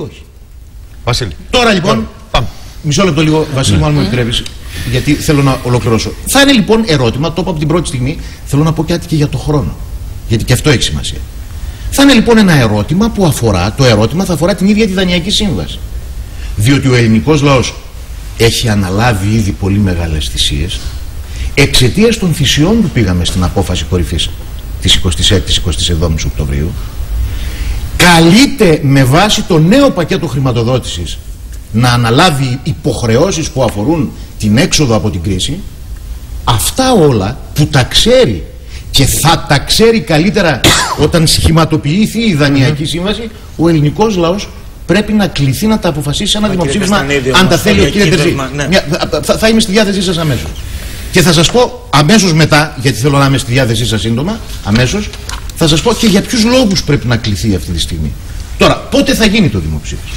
όχι. Βασίλη. Τώρα λοιπόν, Πάμε. μισό λεπτό λίγο, Βασίλη μου, αν μου επιτρέπεις, γιατί θέλω να ολοκληρώσω. Θα είναι λοιπόν ερώτημα, το είπα από την πρώτη στιγμή, θέλω να πω κάτι και για το χρόνο. Γιατί και αυτό έχει σημασία. Θα είναι λοιπόν ένα ερώτημα που αφορά, το ερώτημα θα αφορά την ίδια τη Δανειακή Σύμβαση. Διότι ο ελληνικός λαός έχει αναλάβει ήδη πολύ μεγάλες θυσίες εξαιτίας των θυσιών που πήγαμε στην απόφαση κορυφής της 26η-27η Οκτωβρίου. Καλείται με βάση το νέο πακέτο χρηματοδότησης να αναλάβει υποχρεώσεις που αφορούν την έξοδο από την κρίση αυτά όλα που τα ξέρει και θα τα ξέρει καλύτερα όταν σχηματοποιηθεί η Δανειακή Σύμβαση ο ελληνικός λαός πρέπει να κληθεί να τα αποφασίσει σε ένα Μα, κύριε δημοψήφισμα Καστανίδη, αν τα όμως, θέλει ο το κύριε Τερζή. διακύβευμα, ναι. Μια- θα, θα- θα είμαι στη διάθεσή σας αμέσως. Και θα σας πω αμέσως μετά, γιατί θέλω να είμαι στη διάθεσή σας σύντομα, αμέσως, θα σας πω και για ποιους λόγους πρέπει να κληθεί αυτή τη στιγμή. Τώρα, πότε θα γίνει το δημοψήφισμα;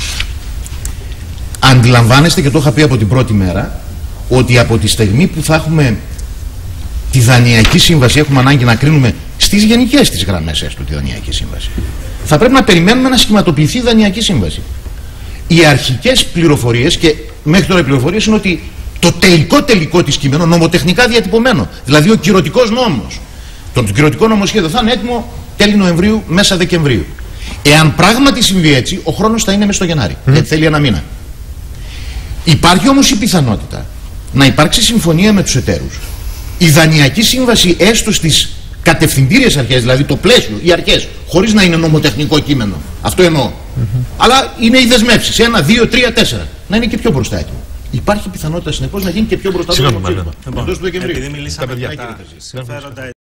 Αντιλαμβάνεστε και το είχα πει από την πρώτη μέρα ότι από τη στιγμή που θα έχουμε τη Δανειακή Σύμβαση έχουμε ανάγκη να κρίνουμε στις γενικές τις γραμμές έστω τη Δανειακή Σύμβαση θα πρέπει να περιμένουμε να σχηματοποιηθεί η Δανειακή Σύμβαση. Οι αρχικές πληροφορίες και μέχρι τώρα οι πληροφορίες είναι ότι το τελικό τελικό της κείμενο νομοτεχνικά διατυπωμένο δηλαδή ο κυρωτικός νόμος το κυρωτικό νομοσχέδιο θα είναι έτοιμο τέλη Νοεμβρίου μέσα Δεκεμβρίου. Εάν πράγματι συμβεί έτσι ο χρόνος θα είναι μέσα στο Γενάρη γιατί θέλει ένα μήνα. Υπάρχει όμως η πιθανότητα να υπάρξει συμφωνία με τους εταίρους. Η Δανειακή Σύμβαση έστω στις κατευθυντήριες αρχές, δηλαδή το πλαίσιο, οι αρχές, χωρίς να είναι νομοτεχνικό κείμενο. Αυτό εννοώ. Αλλά είναι οι δεσμεύσεις, ένα, δύο, τρία, τέσσερα. Να είναι και πιο μπροστά έτοιμο. Υπάρχει πιθανότητα συνεπώς να γίνει και πιο μπροστά το Συγγνώμη, δημοψήφισμα. Μαρλένα. Εντός του Δεκεμβρίου. Επειδή μιλήσαμε παιδιά, για τα κύριε Τερζή. συμφέροντα